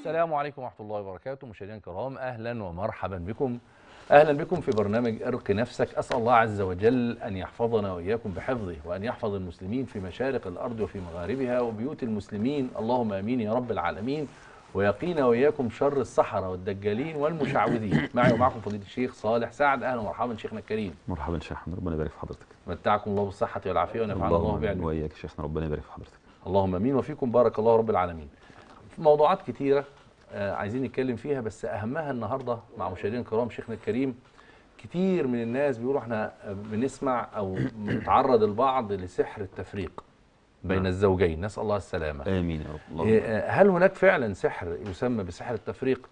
السلام عليكم ورحمة الله وبركاته. مشاهدينا الكرام أهلا ومرحبا بكم. أهلا بكم في برنامج أرق نفسك. أسأل الله عز وجل أن يحفظنا وإياكم بحفظه وأن يحفظ المسلمين في مشارق الأرض وفي مغاربها وبيوت المسلمين. اللهم آمين يا رب العالمين. ويقينا وإياكم شر السحرة والدجالين والمشعوذين. معي ومعكم فضيلة الشيخ صالح سعد. أهلا ومرحبا شيخنا الكريم. مرحبا شيخ أحمد ربنا يبارك في حضرتك. متعكم الله بالصحة والعافية ونفعنا الله وإياك يا شيخنا ربنا يبارك في حضرتك. اللهم آمين. وفيكم بارك الله رب العالمين. موضوعات كتيرة آه، عايزين نتكلم فيها بس أهمها النهارده مع مشاهدينا الكرام شيخنا الكريم كتير من الناس بيقولوا إحنا آه، بنسمع أو بنتعرض البعض لسحر التفريق بين نعم. الزوجين نسأل الله السلامة. آمين يا رب إيه، آه، هل هناك فعلا سحر يسمى بسحر التفريق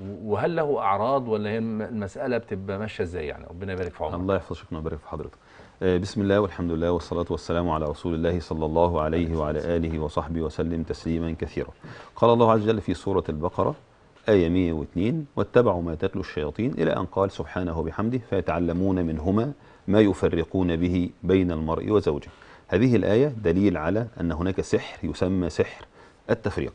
وهل له أعراض ولا هي الم- المسألة بتبقى ماشية إزاي يعني؟ ربنا يبارك في عمرك. الله يحفظ. شيخنا ويبارك في حضرتك. آه، بسم الله والحمد لله والصلاة والسلام على رسول الله صلى الله عليه وعلى آله وصحبه وسلم تسليما كثيرا. قال الله عز وجل في سورة البقرة آية 102 واتبعوا ما تتلو الشياطين إلى أن قال سبحانه وبحمده فيتعلمون منهما ما يفرقون به بين المرء وزوجه. هذه الآية دليل على أن هناك سحر يسمى سحر التفريق.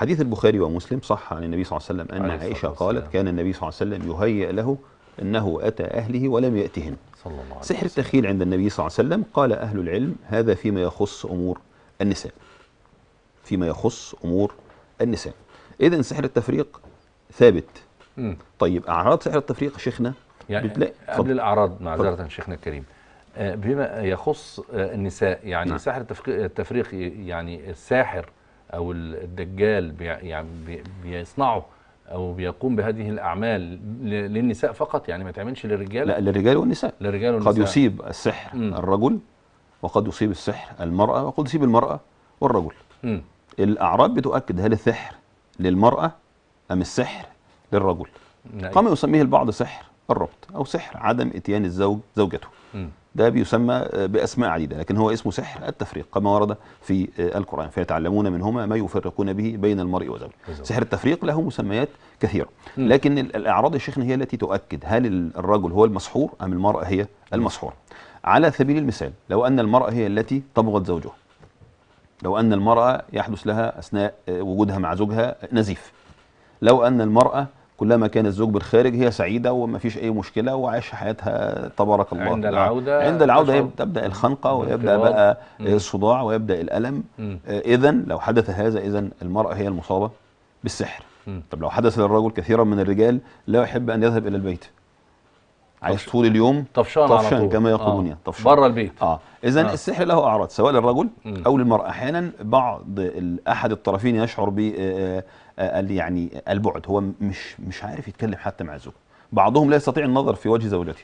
حديث البخاري ومسلم صح عن النبي صلى الله عليه وسلم أن عليه عائشة. قالت كان النبي صلى الله عليه وسلم يهيئ له أنه أتى أهله ولم يأتهن صلى الله عليه سحر. التخيل عند النبي صلى الله عليه وسلم قال أهل العلم هذا فيما يخص أمور النساء فيما يخص أمور النساء إذا سحر التفريق ثابت مم. طيب أعراض سحر التفريق شيخنا يعني بتلاقي- قبل اتفضل. الأعراض معذره شيخنا الكريم آه، بما يخص آه، النساء يعني نعم. التفق- التفريق ي- يعني الساحر أو ال- الدجال يعني بي- بيصنعه أو بيقوم بهذه الأعمال للنساء فقط يعني ما تعملش للرجال لا للرجال والنساء للرجال والنساء قد يصيب السحر مم. الرجل وقد يصيب السحر المرأة وقد يصيب المرأة والرجل مم. الأعراض بتؤكد هل السحر للمرأة أم السحر للرجل نعم. كما يسميه البعض سحر الربط أو سحر عدم إتيان الزوج زوجته مم. ده بيسمى آه، بأسماء عديدة لكن هو اسمه سحر التفريق كما ورد في آه، القرآن فيتعلمون منهما ما يفرقون به بين المرء وزوجه. سحر التفريق له مسميات كثيرة مم. لكن ال- الأعراض يا شيخنا هي التي تؤكد هل ال- الرجل هو المسحور أم المرأة هي المسحوره على سبيل المثال لو أن المرأة هي التي تبغض زوجها لو أن المرأة يحدث لها أثناء آه، وجودها مع زوجها نزيف لو أن المرأة كلما كان الزوج بالخارج هي سعيدة وما فيش أي مشكلة وعايشه حياتها تبارك الله عند العودة عند تبدا الخنقة ويبدأ بالانقباض. بقى. آه، الصداع ويبدأ الألم مم. اذا لو حدث هذا اذا المرأة هي المصابة بالسحر. طب لو حدث للرجل كثيرا من الرجال لا يحب أن يذهب إلى البيت عايش طفش- طول اليوم طفشان على طفشان طول. كما يقولون آه. يعني طفشان. بره البيت. آه. اذا آه. السحر له أعراض سواء للرجل مم. أو للمرأة. أحيانا بعض أحد الطرفين يشعر ب آه، آه، آه، يعني البعد. هو مش مش عارف يتكلم حتى مع الزوج بعضهم لا يستطيع النظر في وجه زوجته.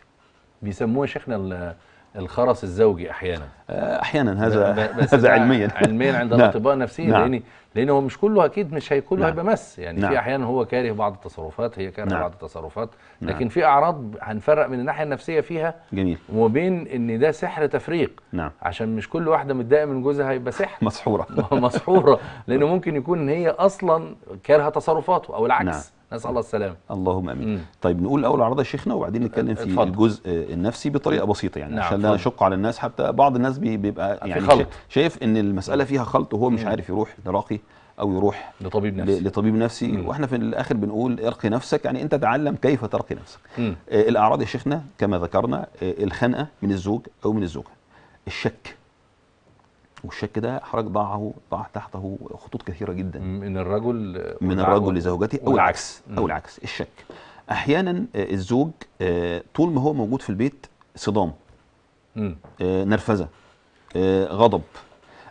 بيسموه شيخنا الخرس الزوجي أحيانا آه، أحيانا هذا هذا علميا علميا عند نعم. الاطباء النفسيين نعم. لأن لأن هو مش كله أكيد مش هي كله نعم. هيبقى مس يعني نعم. في أحيانا هو كاره بعض التصرفات هي كارهه نعم. بعض التصرفات نعم. لكن في أعراض هنفرق من الناحية النفسية فيها جميل وبين إن ده سحر تفريق نعم عشان مش كل واحدة متضايقة من جوزها هيبقى سحر مسحورة مسحورة لأنه ممكن يكون هي أصلا كارهة تصرفاته أو العكس نعم. نسأل الله السلامة اللهم آمين مم. طيب نقول الأول اعراض يا شيخنا وبعدين نتكلم في اتفضل. الجزء النفسي بطريقة بسيطة يعني نعم، عشان لا. نشق على الناس حتى بعض الناس بي- بيبقى يعني خلط. شا- شايف إن المسألة فيها خلط وهو مش مم. عارف يروح لراقي أو يروح لطبيب نفسي لطبيب نفسي مم. وإحنا في الآخر بنقول ارقي نفسك يعني أنت تعلم كيف ترقي نفسك مم. آه، الأعراض يا شيخنا كما ذكرنا آه، الخنقة من الزوج أو من الزوجة الشك والشك ده حضرتك ضعه ضع تحته خطوط كثيرة جدا. من الرجل من الرجل لزوجته أو. العكس أو العكس الشك. أحيانا آه، الزوج آه، طول ما هو موجود في البيت صدام. آه، نرفزة غضب.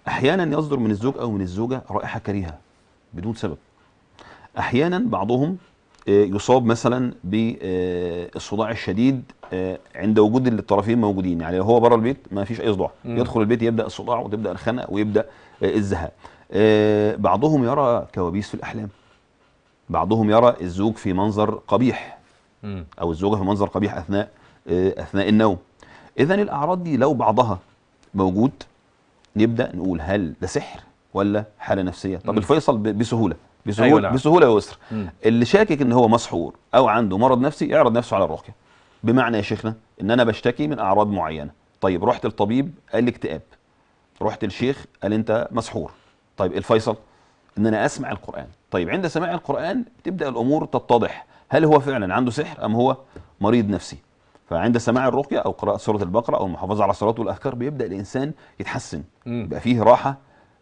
أحيانا يصدر من الزوج أو من الزوجة رائحة كريهة بدون سبب. أحيانا بعضهم يصاب مثلا بالصداع الشديد عند وجود الطرفين موجودين يعني لو هو بره البيت ما فيش أي صداع. يدخل البيت يبدأ الصداع وتبدأ الخنقه ويبدأ آه، الزهق آه، بعضهم يرى كوابيس في الأحلام بعضهم يرى الزوج في منظر قبيح. أو الزوجة في منظر قبيح أثناء آه، أثناء النوم اذا الأعراض دي لو بعضها موجود نبدأ نقول هل ده سحر ولا حالة نفسية طب. الفيصل بسهوله بسهولة أيوة أيوة نعم. بسهولة ويسر. اللي شاكك إن هو مسحور أو عنده مرض نفسي يعرض نفسه على الرقيه بمعنى يا شيخنا إن أنا بشتكي من أعراض معينة. طيب رحت الطبيب قال لي اكتئاب. رحت الشيخ قال أنت مسحور. طيب الفيصل؟ إن أنا أسمع القرآن. طيب عند سماع القرآن تبدأ الأمور تتضح. هل هو فعلا عنده سحر أم هو مريض نفسي؟ فعند سماع الرقية أو قراءة سورة البقرة أو المحافظة على الصلاه والاذكار بيبدأ الإنسان يتحسن. يبقى فيه راحة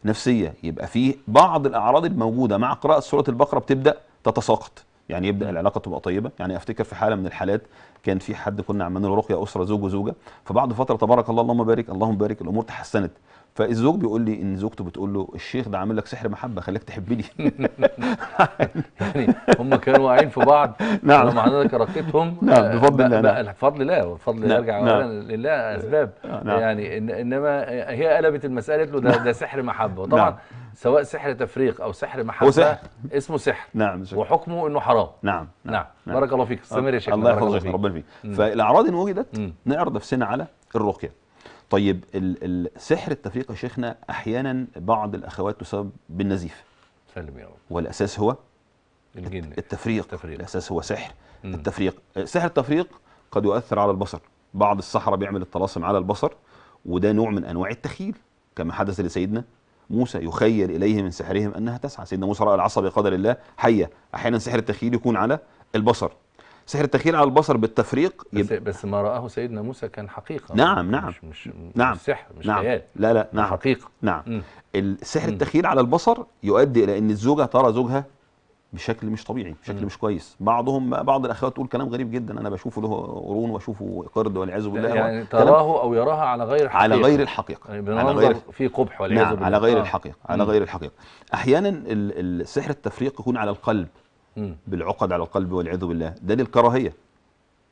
نفسية. يبقى فيه بعض الأعراض الموجودة مع قراءة سورة البقرة بتبدأ تتساقط. يعني يبدأ العلاقة تبقى طيبة يعني أفتكر في حالة من الحالات كان في حد كنا عملنا له رقية أسرة زوج وزوجة فبعد فترة تبارك الله اللهم بارك اللهم بارك الأمور تحسنت فالزوج بيقول لي إن زوجته بتقول له الشيخ ده عامل لك سحر محبة خليك تحبني يعني هم كانوا واقعين في بعض نعم. ولما حضرتك رقيتهم نعم، بفضل الله، نعم. بفضل الله والفضل نعم، يرجع نعم. لله أسباب نعم. يعني إنما هي قلبت المسألة قالت له ده ده سحر محبة وطبعا نعم. سواء سحر تفريق أو سحر محبة هو سحر. اسمه سحر. نعم شكراً. وحكمه إنه حرام. نعم نعم بارك الله فيك. استمر يا شيخ الله يحفظك ربنا فيك. فالاعراض ان وجدت. نعرض نفسنا على الرقية. طيب ال- السحر التفريق يا شيخنا أحيانا بعض الأخوات تسبب بالنزيف. سلم يا رب. والأساس هو الجن. التفريق. التفريق. الأساس هو سحر. مم. التفريق سحر التفريق قد يؤثر على البصر. بعض السحرة بيعمل الطلاسم على البصر وده نوع من أنواع التخيل كما حدث لسيدنا موسى يخيل إليه من سحرهم أنها تسعى. سيدنا موسى رأى العصا بقدر الله حية. أحيانا سحر التخيل يكون على البصر. سحر التخيل على البصر بالتفريق بس, يبقى بس ما رآه سيدنا موسى كان حقيقة. نعم، نعم. مش مش نعم. مش سحر مش نعم. خيال. لا لا نعم. حقيقة. نعم. السحر. التخيل على البصر يؤدي إلى إن الزوجة ترى زوجها بشكل مش طبيعي بشكل. مش كويس. بعضهم بعض الأخوات تقول كلام غريب جدا. أنا بشوفه له قرون وأشوفه قرد والعياذ بالله يعني تراه أو يراها على غير حقيقة. على غير الحقيقة. يعني على غير في قبح والعياذ نعم بالله. على غير آه. الحقيقة على. غير الحقيقة. أحيانا ال- السحر التفريق يكون على القلب. مم. بالعقد على القلب والعياذ بالله. ده للكراهية.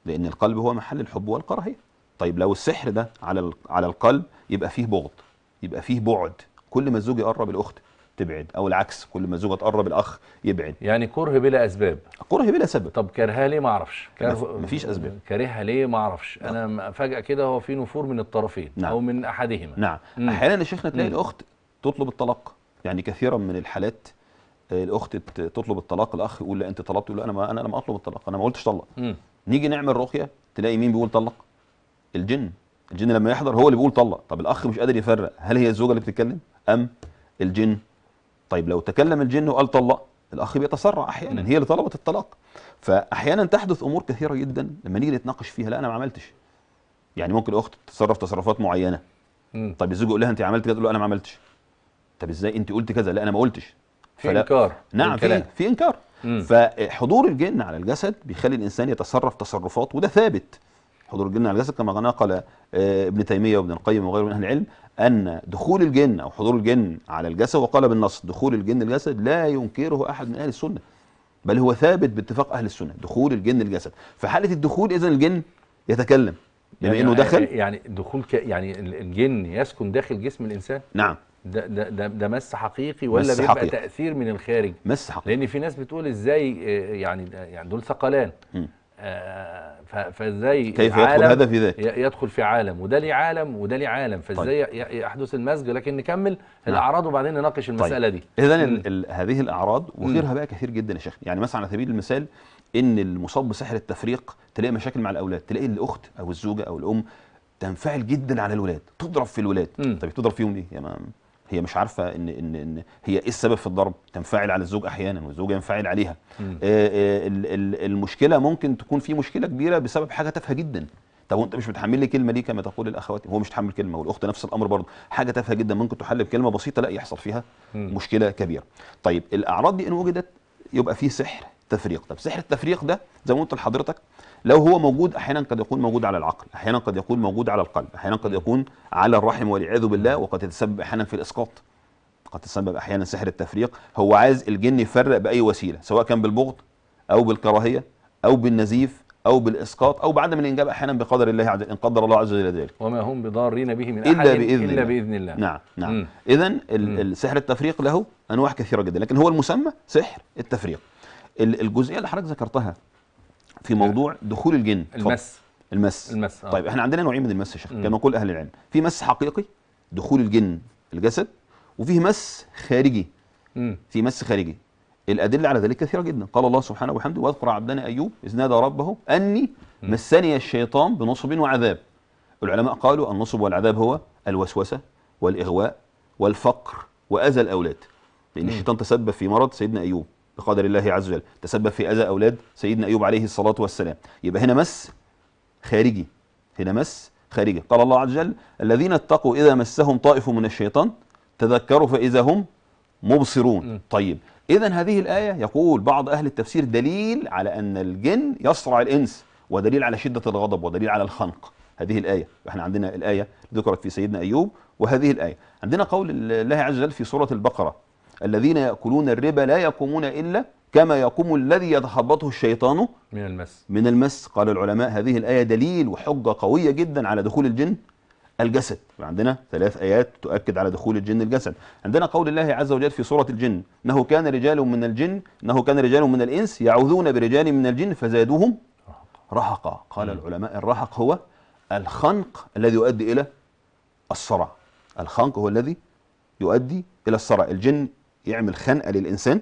لأن القلب هو محل الحب والكراهية. طيب لو السحر ده على على القلب يبقى فيه بغض يبقى فيه بعد. كل ما الزوج يقرب الأخت تبعد أو العكس كل ما الزوجة تقرب الأخ يبعد. يعني كره بلا أسباب. كره بلا سبب. طب كرهها ليه؟ ما أعرفش. كره- مفيش أسباب. كارهها ليه؟ ما أعرفش. أنا م- فجأة كده هو في نفور من الطرفين نعم. أو من أحدهما. نعم. أحيانا يا شيخنا تلاقي. الأخت تطلب الطلاق. يعني كثيرا من الحالات الأخت تطلب الطلاق الأخ يقول لا أنت طلبت؟ يقول لا أنا ما أنا لم أطلب الطلاق أنا ما قلتش طلق. نيجي نعمل رقية تلاقي مين بيقول طلق؟ الجن. الجن لما يحضر هو اللي بيقول طلق. طب الأخ مش قادر يفرق هل هي الزوجة اللي بتتكلم أم الجن؟ طيب لو تكلم الجن وقال طلق الأخ بيتسرع أحيانا. هي اللي طلبت الطلاق. فاحيانا تحدث أمور كثيرة جدا لما نيجي نتناقش فيها. لا أنا ما عملتش. يعني ممكن الاخت تتصرف تصرفات معينة. مم. طيب الزوج يقول لها أنت عملت كذا؟ تقول له أنا ما عملتش. طب إزاي؟ أنت قلت كذا. لا أنا ما قلتش. في فلا- إنكار. نعم في. في إنكار. مم. فحضور الجن على الجسد بيخلي الإنسان يتصرف تصرفات وده ثابت. حضور الجن على الجسد كما نقل آه، ابن تيمية وابن القيم وغيره من أهل العلم أن دخول الجن أو حضور الجن على الجسد وقال بالنص دخول الجن الجسد لا ينكره أحد من أهل السنة بل هو ثابت باتفاق أهل السنة دخول الجن الجسد. فحاله الدخول اذا الجن يتكلم بما إنه دخل يعني دخول ك... يعني ال- الجن يسكن داخل جسم الإنسان؟ نعم. ده ده ده, ده مس حقيقي ولا مس بيبقى حقيقي. تأثير من الخارج؟ مس حق لأن في ناس بتقول إزاي آه، يعني يعني دول ثقلان. فازاي كيف يدخل هذا في ذاك؟ يدخل في عالم وده ليه عالم وده ليه عالم فازاي ي- يحدث المزج؟ لكن نكمل الأعراض وبعدين نناقش المسألة دي. اذا هذه الأعراض وغيرها بقى كثير جدا يا شيخ. يعني مثلا على سبيل المثال إن المصاب بسحر التفريق تلاقي مشاكل مع الأولاد تلاقي الأخت أو الزوجة أو الأم تنفعل جدا على الولاد تضرب في الولاد. مم. طب تضرب فيهم ليه يا ما هي مش عارفة إن إن إن هي إيه السبب في الضرب؟ تنفعل على الزوج أحيانا والزوج ينفعل عليها. آه، آه، ال- ال- المشكلة ممكن تكون في مشكلة كبيرة بسبب حاجة تافهة جدا. طب وأنت مش متحمل لي كلمة دي كما تقول الأخوات؟ هو مش متحمل كلمة والأخت نفس الأمر برضه. حاجة تافهة جدا ممكن تحل بكلمه بسيطة لا يحصل فيها مم. مشكلة كبيرة. طيب الأعراض دي إن وجدت يبقى فيه سحر. تفريق طب سحر التفريق ده زي ما قلت لحضرتك لو هو موجود أحيانا قد يكون موجود على العقل أحيانا قد يكون موجود على القلب أحيانا قد يكون على الرحم والعياذ بالله وقد يتسبب أحيانا في الإسقاط. قد تسبب أحيانا سحر التفريق. هو عايز الجن يفرق بأي وسيلة سواء كان بالبغض أو بالكراهية أو بالنزيف أو بالإسقاط أو بعدم الإنجاب أحيانا بقدر الله عز وجل إن قدر الله عز وجل ذلك. وما هم بضارين به من أحد إلا الله. بإذن الله. نعم نعم. اذا. السحر التفريق له أنواع كثيرة جدا لكن هو المسمى سحر التفريق. ال- الجزئية اللي حضرتك ذكرتها في موضوع دخول الجن. المس المس المس آه. طيب إحنا عندنا نوعين من المس يا شيخ. كما يقول أهل العلم في مس حقيقي دخول الجن الجسد وفيه مس خارجي مم. في مس خارجي الأدلة على ذلك كثيرة جدا قال الله سبحانه وبحمده واذكر عبدنا أيوب إذ نادى ربه أني مم. مسني الشيطان بنصب وعذاب العلماء قالوا النصب والعذاب هو الوسوسة والإغواء والفقر وأذى الأولاد لأن الشيطان تسبب في مرض سيدنا أيوب بقدر الله عز وجل. تسبب في أذى أولاد سيدنا أيوب عليه الصلاة والسلام. يبقى هنا مس خارجي. هنا مس خارجي. قال الله عز وجل الذين اتقوا إذا مسهم طائف من الشيطان تذكروا فإذا هم مبصرون. م. طيب اذا هذه الآية يقول بعض أهل التفسير دليل على أن الجن يصرع الإنس ودليل على شدة الغضب ودليل على الخنق. هذه الآية. إحنا عندنا الآية ذكرت في سيدنا أيوب وهذه الآية. عندنا قول الله عز وجل في سورة البقرة الذين يأكلون الربا لا يقومون إلا كما يقوم الذي يتخبطه الشيطان من المس. من المس. قال العلماء هذه الآية دليل وحجة قوية جدا على دخول الجن الجسد. عندنا ثلاث آيات تؤكد على دخول الجن الجسد. عندنا قول الله عز وجل في سورة الجن إنه كان رجال من الجن إنه كان رجال من الإنس يعوذون برجال من الجن فزادوهم رهقا. قال مم. العلماء الرهق هو الخنق الذي يؤدي إلى الصرع. الخنق هو الذي يؤدي إلى الصرع. الجن يعمل خنقة للإنسان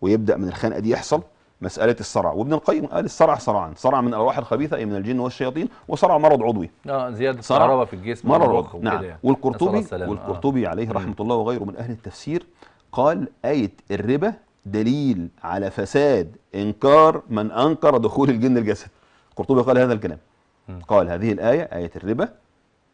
ويبدأ من الخنقة دي يحصل مسألة الصرع وابن القيم قال الصرع صرعان صرع من الأرواح الخبيثة أي من الجن والشياطين وصرع مرض عضوي آه زيادة صرع. كهرباء في الجسم مرض نعم يعني. والقرطبي. والقرطبي عليه مم. رحمة الله وغيره من أهل التفسير قال آية الربا دليل على فساد إنكار من أنكر دخول الجن الجسد القرطبي قال هذا الكلام. قال هذه الآية آية الربا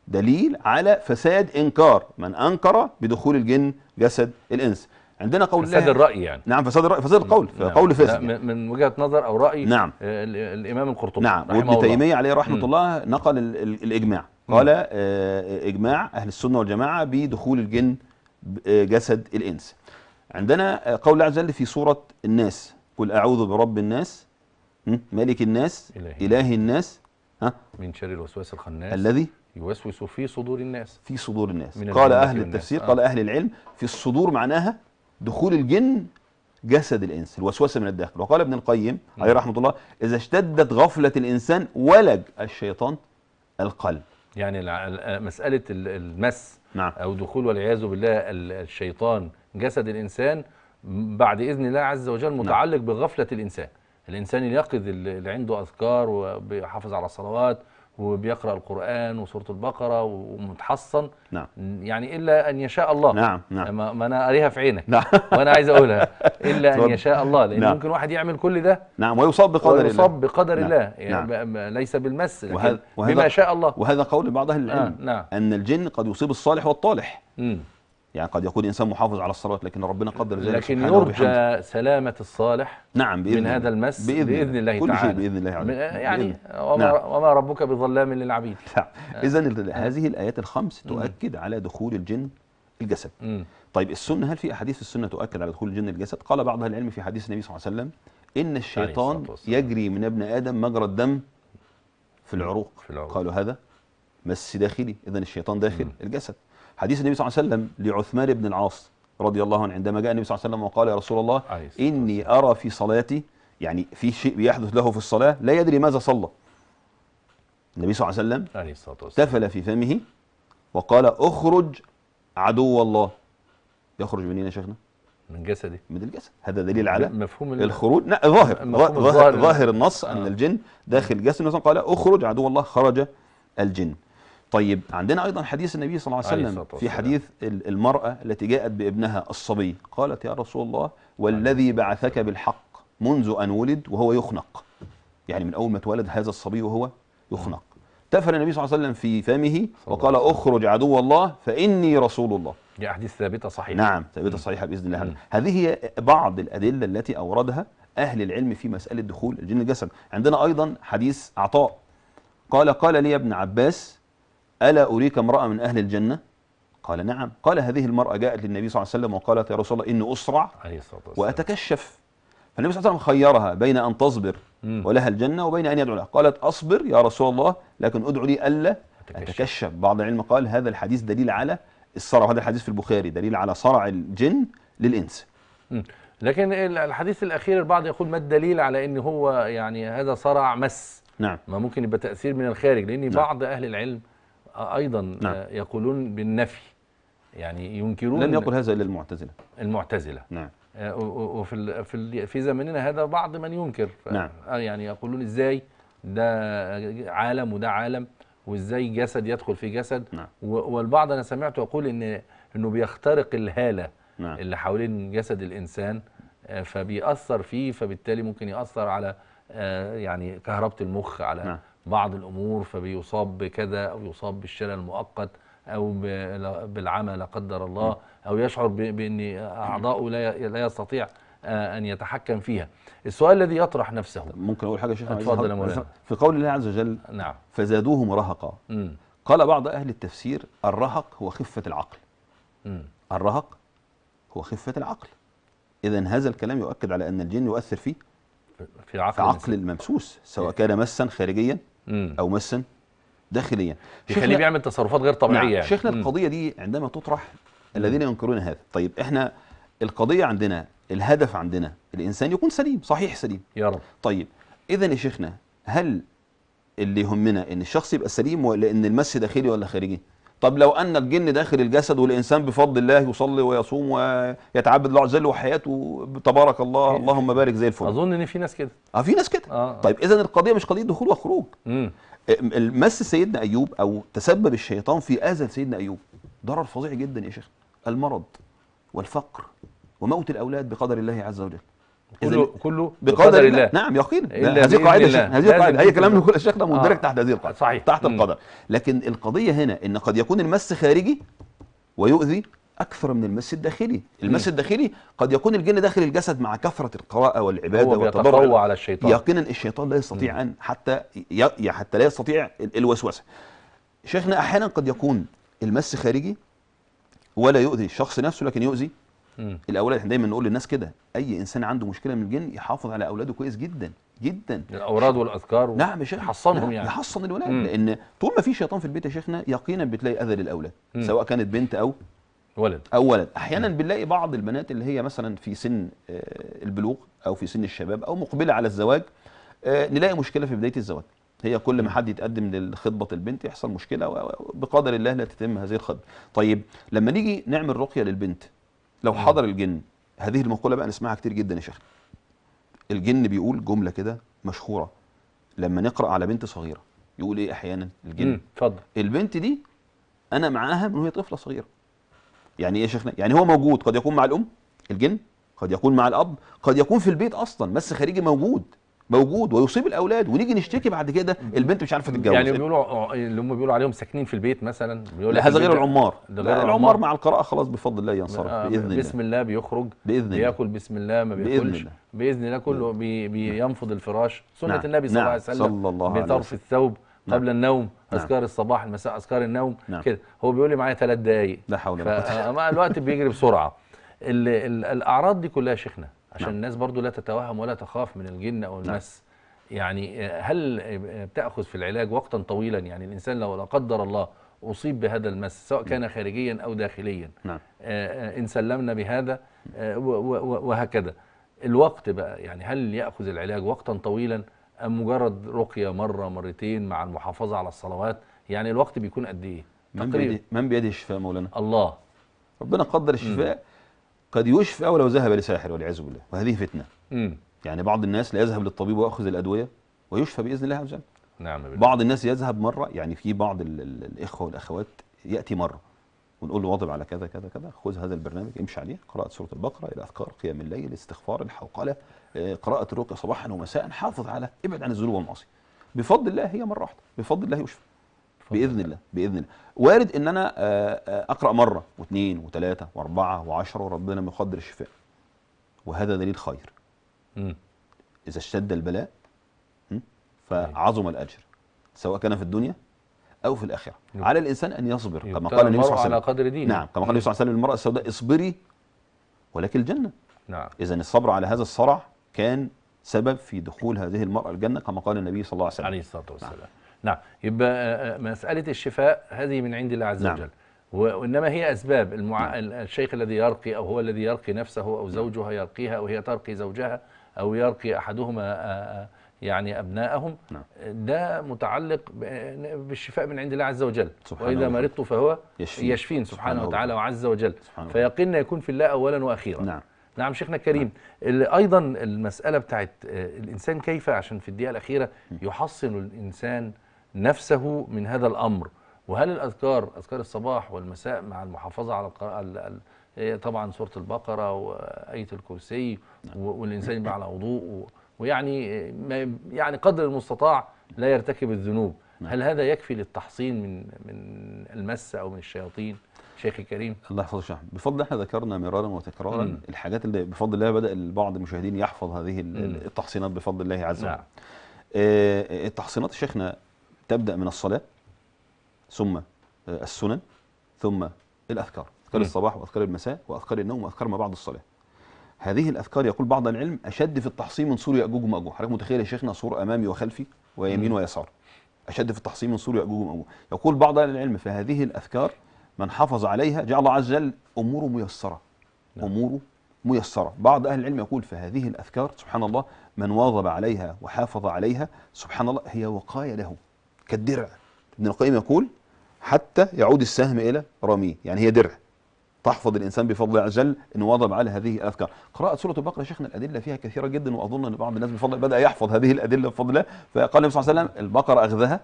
دليل على فساد إنكار من أنكر بدخول الجن جسد الإنس عندنا قول فساد الرأي يعني نعم فساد الرأي فساد القول نعم. قول لا، فاسد من- من وجهة نظر أو رأي نعم. آه، ال- الإمام القرطبي نعم رحمه وابن. تيمية عليه رحمة مم. الله نقل ال- ال- الإجماع مم. قال آه، إجماع أهل السنة والجماعة بدخول الجن آه، جسد الإنس عندنا قول الله عز وجل في سورة الناس قل أعوذ برب الناس م? ملك الناس إله إله الناس ها من شر الوسواس الخناس الذي يوسوس في صدور الناس في صدور الناس قال أهل. التفسير آه. قال أهل العلم في الصدور معناها دخول الجن جسد الإنس الوسوسة من الداخل. وقال ابن القيم عليه. رحمة الله إذا اشتدت غفلة الإنسان ولج الشيطان القلب. يعني ال- المس نعم. أو دخول والعياذ بالله ال- الشيطان جسد الإنسان م- بعد إذن الله عز وجل متعلق بغفلة الإنسان. الإنسان اليقظ اللي اللي عنده أذكار وبيحافظ على الصلوات وبيقرأ القرآن وسورة البقرة ومتحصن. نعم. يعني إلا أن يشاء الله. نعم نعم. ما أنا قاريها في عينك. نعم. وأنا عايز أقولها. إلا أن اتفضل. يشاء الله. لأن نعم. ممكن واحد يعمل كل ده. نعم ويصاب بقدر الله. ويصاب بقدر نعم. الله. يعني نعم. ليس بالمس لكن وهذا- بما شاء الله. وهذا قول بعض أهل آه العلم نعم. أن الجن قد يصيب الصالح والطالح. مم. يعني قد يكون إنسان محافظ على الصلاه لكن ربنا قدر ذلك لكن. يرجى سلامة الصالح نعم بإذن من. هذا المس بإذن بإذن, الله. كل تعالى شيء بإذن الله وجل. يعني بإذن. وما, نعم. وما ربك بظلام للعبيد اذا هذه الآيات الخمس تؤكد على دخول الجن الجسد مم. طيب السنة هل في أحاديث في السنة تؤكد على دخول الجن الجسد قال بعض أهل العلم في حديث النبي صلى الله عليه وسلم إن الشيطان. يجري من ابن آدم مجرى الدم في العروق في العروق. قالوا هذا مس داخلي اذا الشيطان داخل مم. الجسد حديث النبي صلى الله عليه وسلم لعثمان بن العاص رضي الله عنه عندما جاء النبي صلى الله عليه وسلم وقال يا رسول الله الصلاة إني أرى في صلاتي يعني في شيء بيحدث له في الصلاة لا يدري ماذا صلى. النبي صلى الله عليه وسلم عليه الصلاة والسلام. تفل في فمه وقال أخرج عدو الله. يخرج منين يا شيخنا؟ من جسدي. من الجسد. هذا دليل على مفهوم ال- الخروج. لا ظاهر ظاهر. ظاهر النص أن آه. الجن داخل الجسد النبي قال أخرج عدو الله. خرج الجن. طيب عندنا أيضا حديث النبي صلى الله عليه وسلم في. حديث ال- المرأة التي جاءت بابنها الصبي قالت يا رسول الله والذي بعثك بالحق منذ أن ولد وهو يخنق. يعني من أول ما اتولد هذا الصبي وهو يخنق. تفل النبي صلى الله عليه وسلم في فمه وقال. أخرج عدو الله فإني رسول الله. دي أحاديث ثابتة صحيحة. نعم ثابتة صحيحة بإذن الله. مم. هذه هي بعض الأدلة التي أوردها أهل العلم في مسألة دخول الجن الجسد. عندنا أيضا حديث عطاء. قال قال لي ابن عباس ألا أريك امرأة من أهل الجنة؟ قال نعم. قال هذه المرأة جاءت للنبي صلى الله عليه وسلم وقالت يا رسول الله إني أسرع وأتكشف. فالنبي صلى الله عليه وسلم خيرها بين أن تصبر. ولها الجنة وبين أن يدعو لها. قالت أصبر يا رسول الله لكن ادعو لي ألا أتكشف. بعض العلم قال هذا الحديث دليل على الصرع. وهذا الحديث في البخاري دليل على صرع الجن للإنس. لكن ال- الحديث الأخير البعض يقول ما الدليل على أن هو يعني هذا صرع مس؟ نعم. ما ممكن يبقى تأثير من الخارج؟ لأن نعم. بعض أهل العلم أيضا نعم. يقولون بالنفي يعني ينكرون لم يقل هذا إلا المعتزلة المعتزلة نعم آه، وفي في في زماننا هذا بعض من ينكر نعم. آه، يعني يقولون إزاي ده عالم وده عالم وإزاي جسد يدخل في جسد نعم. والبعض أنا سمعته يقول إن إنه بيخترق الهالة نعم. اللي حوالين جسد الإنسان آه، فبيأثر فيه فبالتالي ممكن يأثر على يعني كهربة المخ على نعم. بعض الأمور فبيصاب بكذا أو يصاب بالشلل المؤقت أو ب- بالعمى لا قدر الله أو يشعر ب- بأن أعضاؤه لا لا يستطيع آه، أن يتحكم فيها. السؤال الذي يطرح نفسه. ممكن أقول حاجة يا شيخ؟ اتفضل يا مولانا. في قول الله عز وجل نعم. فزادوهم رهقا. قال بعض أهل التفسير الرهق هو خفة العقل. الرهق هو خفة العقل. إذا هذا الكلام يؤكد على أن الجن يؤثر فيه في عقل في عقل الممسوس سواء كان مسا خارجيا امم أو مسا داخليا يخليه بيعمل تصرفات غير طبيعية نعم. يعني. شيخنا مم. القضية دي عندما تطرح الذين ينكرون هذا طيب إحنا القضية عندنا الهدف عندنا الإنسان يكون سليم صحيح سليم يا رب طيب اذا يا شيخنا هل اللي يهمنا إن الشخص يبقى سليم ولا إن المس داخلي ولا خارجي طب لو أن الجن داخل الجسد والإنسان بفضل الله يصلي ويصوم ويتعبد الله عز وجل وحياته تبارك الله اللهم بارك زي الفل. أظن إن في ناس كده. آه في ناس كده. آه. طيب اذا القضية مش قضية دخول وخروج. امم المس سيدنا أيوب أو تسبب الشيطان في اذى سيدنا أيوب. ضرر فظيع جدا يا شيخ. المرض والفقر وموت الأولاد بقدر الله عز وجل. كله كله بقدر الله. نعم يقينا هذه قاعدة الله. هذه قاعدة. هي يكون كلامنا كده. كل شيخنا مندرج آه. تحت هذه القاعدة صحيح. تحت مم. القدر. لكن القضية هنا إن قد يكون المس خارجي ويؤذي أكثر من المس الداخلي. المس الداخلي قد يكون الجن داخل الجسد مع كثرة القراءة والعبادة والتضرع. على الشيطان. يقينا الشيطان لا يستطيع أن حتى ي... حتى لا يستطيع ال- الوسوسة. شيخنا أحيانا قد يكون المس خارجي ولا يؤذي الشخص نفسه لكن يؤذي مم. الأولاد إحنا دايما نقول للناس كده أي إنسان عنده مشكلة من الجن يحافظ على أولاده كويس جدا جدا. الأوراد والأذكار نعم يا شيخ. يحصنهم نعم، يعني. يحصن الولاد. مم. لأن طول ما في شيطان في البيت يا شيخنا يقينا بتلاقي أذى للأولاد مم. سواء كانت بنت أو ولد. أو ولد. أحيانا بنلاقي بعض البنات اللي هي مثلا في سن آه، البلوغ أو في سن الشباب أو مقبلة على الزواج آه، نلاقي مشكلة في بداية الزواج. هي كل ما حد يتقدم لخطبه البنت يحصل مشكلة و- وبقدر الله لا تتم هذه الخطبة. طيب لما نيجي نعمل رقية للبنت لو حضر الجن هذه المقولة بقى نسمعها كتير جدا يا شيخ. الجن بيقول جملة كده مشهورة. لما نقرأ على بنت صغيرة يقول إيه أحيانا؟ الجن. اتفضل. البنت دي أنا معاها من وهي طفلة صغيرة. يعني إيه يا شيخنا يعني هو موجود قد يكون مع الأم؟ الجن. قد يكون مع الأب؟ قد يكون في البيت أصلا مس خارجي موجود. موجود ويصيب الأولاد ونيجي نشتكي بعد كده البنت مش عارفة تتجوز. يعني بيقولوا اللي هم بيقولوا عليهم ساكنين في البيت مثلا بيقول لا هذا غير العمار. ده غير العمار العمار. مع القراءة خلاص بفضل الله ينصرف آه، بإذن الله. بسم الله بيخرج بإذن الله. بياكل بسم الله ما بياكلش. بإذن الله كله بي بينفض الفراش. سنة نعم، النبي صلى نعم، الله عليه وسلم صلى الله عليه بطرف وسلم. الثوب نعم. قبل النوم نعم. أذكار الصباح المساء أذكار النوم نعم. كده. هو بيقول لي معايا ثلاث دقائق لا حول ولا قوة الوقت بيجري بسرعة. ال ال الأعراض دي كلها شيخنا. عشان نعم. الناس برضو لا تتوهم ولا تخاف من الجن أو المس يعني آه، هل بتأخذ في العلاج وقتا طويلا؟ يعني الإنسان لو لا قدر الله أصيب بهذا المس سواء كان خارجيا أو داخليا. نعم. آه، آه، إن سلمنا بهذا وهكذا. الوقت بقى يعني هل يأخذ العلاج وقتا طويلا أم مجرد رقية مرة مرتين مع المحافظة على الصلوات؟ يعني الوقت بيكون قد إيه؟ من بيده من بيده الشفاء مولانا؟ الله. ربنا قدر الشفاء قد يشفى ولو ذهب لساحر والعياذ بالله. وهذه فتنة. امم يعني بعض الناس لا يذهب للطبيب ويأخذ الأدوية ويشفى بإذن الله عز وجل. نعم بالله. بعض الناس يذهب مرة يعني في بعض ال ال الإخوة والأخوات يأتي مرة ونقول له واظب على كذا كذا كذا خذ هذا البرنامج امشي عليه. قراءة سورة البقرة إلى أذكار قيام الليل الاستغفار الحوقلة آه، قراءة الرقيه صباحا ومساء حافظ على ابعد عن الذنوب والمعاصي بفضل الله هي مرة واحدة. بفضل الله يشفى. بإذن الله بإذن الله. وارد إن أنا آه، آه، أقرأ مرة واثنين وثلاثة وأربعة وعشرة وربنا ما يقدر الشفاء. وهذا دليل خير. مم. إذا اشتد البلاء م? فعظم الأجر سواء كان في الدنيا أو في الآخرة. يب- على الإنسان أن يصبر كما قال النبي صلى الله عليه على وسلم قدر دينه. نعم كما قال النبي صلى الله عليه وسلم للمرأة السوداء اصبري ولك الجنة. نعم. إذا الصبر على هذا الصرع كان سبب في دخول هذه المرأة الجنة كما قال النبي صلى الله عليه وسلم. عليه الصلاة والسلام. نعم. يبقى آه، آه، مسألة الشفاء هذه من عند الله عز نعم. وجل. و- وإنما هي أسباب. المع... ال- الشيخ الذي يرقي أو هو الذي يرقي نفسه أو زوجها يرقيها أو هي ترقي زوجها أو يرقي أحدهما آه، يعني ابنائهم نعم. ده متعلق بالشفاء من عند الله عز وجل. وتعالى. مرضت فهو يشفين. يشفين سبحانه سبحانه وتعالى وعز وجل. فيقيننا يكون في الله اولا وأخيرا. نعم. نعم شيخنا الكريم. اللي أيضا المسألة بتاعت الإنسان كيف عشان في الدقيقة الأخيرة يحصن الإنسان نفسه من هذا الأمر وهل الأذكار أذكار الصباح والمساء مع المحافظة على الق- ال- ال- إيه، طبعا سورة البقرة وآية الكرسي و- والإنسان يبقى على وضوء ويعني ما يعني قدر المستطاع لا يرتكب الذنوب نعم. هل هذا يكفي للتحصين من من المس أو من الشياطين شيخي الكريم الله يحفظك أحمد. بفضل إحنا ذكرنا مرارا وتكرارا مم. الحاجات اللي بفضل الله بدأ بعض المشاهدين يحفظ هذه. التحصينات بفضل الله عز وجل نعم آه، التحصينات شيخنا تبدأ من الصلاة ثم آه، السنن ثم الأذكار أذكار مم. الصباح وأذكار المساء وأذكار النوم وأذكار ما بعد الصلاة هذه الأذكار يقول بعض العلم أشد في التحصين من سور يأجوج ومأجوج حضرتك متخيل يا شيخنا سور أمامي وخلفي ويمين. ويسار أشد في التحصين من سور يأجوج ومأجوج يقول بعض العلم في هذه الأذكار من حافظ عليها جعل الله عز وجل اموره ميسرة نعم. اموره ميسرة بعض أهل العلم يقول في هذه الأذكار سبحان الله من واظب عليها وحافظ عليها سبحان الله هي وقاية له كالدرع. ابن القيم يقول حتى يعود السهم إلى رميه يعني هي درع. تحفظ الإنسان بفضل الله عز وجل إن واظب على هذه الأذكار. قراءة سورة البقره يا شيخنا الأدلة فيها كثيرة جدا وأظن أن بعض الناس بفضل بدأ يحفظ هذه الأدلة بفضل الله فقال النبي صلى الله عليه وسلم البقرة أخذها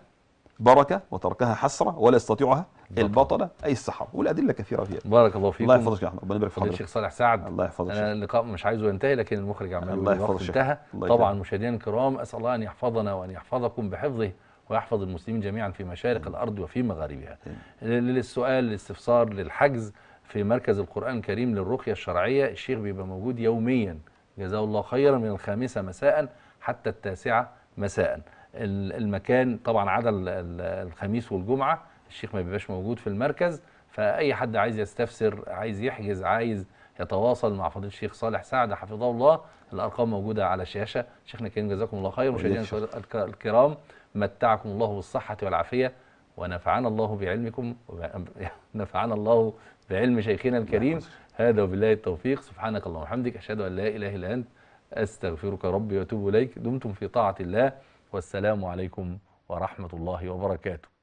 بركة وتركها حسرة ولا يستطيعها البطله أي السحر والأدلة كثيرة فيها. بارك الله فيكم. الله يحفظك يا أحمد. ربنا يبارك في فضيلة حضرتك. الشيخ صالح سعد. الله يحفظك شيخ. اللقاء مش عايزه ينتهي لكن المخرج عمال الله يحفظك. انتهى الله طبعا. مشاهدينا الكرام أسأل الله أن يحفظنا وأن يحفظكم بحفظه. ويحفظ المسلمين جميعا في مشارق الأرض وفي مغاربها. للسؤال للاستفسار للحجز في مركز القرآن الكريم للرقية الشرعية الشيخ بيبقى موجود يوميا جزاه الله خيرا من الخامسة مساء حتى التاسعة مساء. ال- المكان طبعا عدا ال- ال- الخميس والجمعة الشيخ ما بيبقاش موجود في المركز فأي حد عايز يستفسر عايز يحجز عايز يتواصل مع فضيلة الشيخ صالح سعد حفظه الله الأرقام موجودة على الشاشه شيخنا الكريم جزاكم الله خير مشاهدينا الكرام متعكم الله بالصحة والعافية ونفعنا الله بعلمكم نفعنا الله بعلم شيخنا الكريم. هذا وبالله التوفيق. سبحانك اللهم وبحمدك أشهد أن لا إله إلا أنت. أستغفرك ربي وأتوب إليك. دمتم في طاعة الله. والسلام عليكم ورحمة الله وبركاته.